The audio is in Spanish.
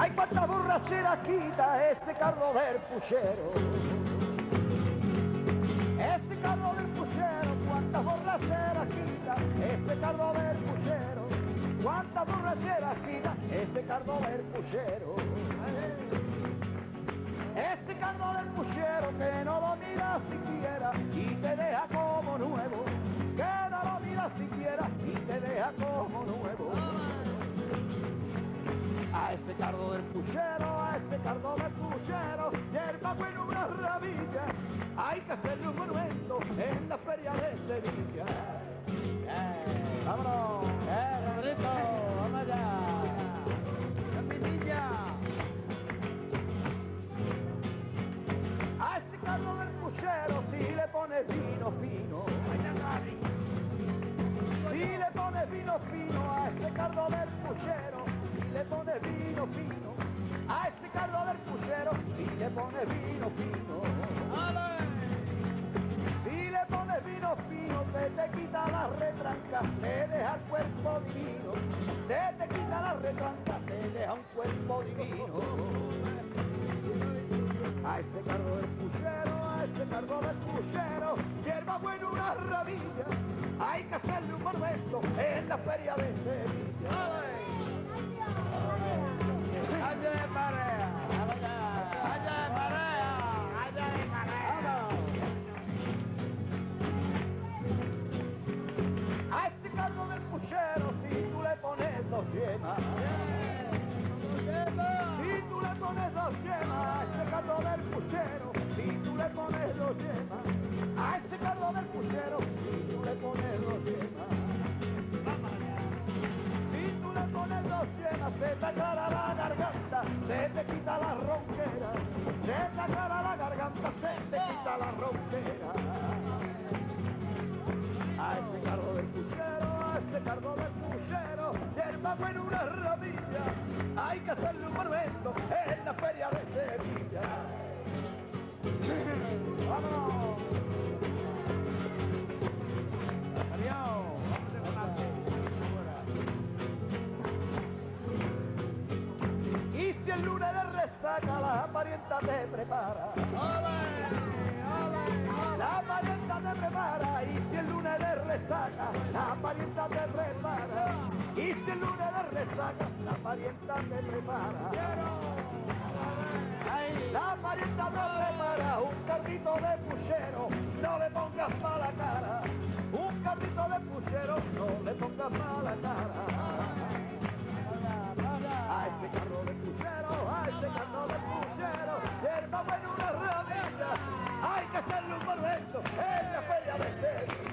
Ay, cuánta borrachera quita este carro del puchero. Este carro del puchero, cuántas borracheras quita este carro del puchero. Cuántas borracheras quita este carro del puchero. A este cardo del puchero, a este cardo del puchero, hierba buena una rabilla, hay que hacerle un monumento en la feria de Sevilla. Eh, vámonos, eh, Rodrigo, vamos allá. Capitilla. A este cardo del puchero, si le pones vino fino, si le pones vino fino a este cardo del puchero, si le pones vino fino, a este cardo del puchero, si le pones vino fino. Si le pones vino fino, se te quita la retranca, te deja el cuerpo divino. Se te quita la retranca, te deja un cuerpo divino. A ese cargo del puchero, a ese cargo del puchero, hierba buena una rabilla, hay que hacerle un monumento en la feria de Sevilla. Del puchero, si tú le pones dos yemas, si tú le pones dos yemas, a este cargo del puchero, si tú le pones dos yemas, a este cargo del puchero, si tú le pones dos yemas. Si tú le pones dos yemas, se te del puchero, hierba buena una rabilla, hay que hacerle un monumento en la feria de Sevilla. Adiós. Y si el lunes de resaca la parienta te prepara, la parienta te prepara, y si el lunes de resaca la parienta te de luna de resaca, la parienta me prepara. La parienta me prepara un caldito de puchero, no le pongas mala cara. Un caldito de puchero, no le pongas mala cara. Ay, ese carro de puchero, ay, ese carro de puchero, hermano en una ramita, hay que hacerle un barrento en la feria de este.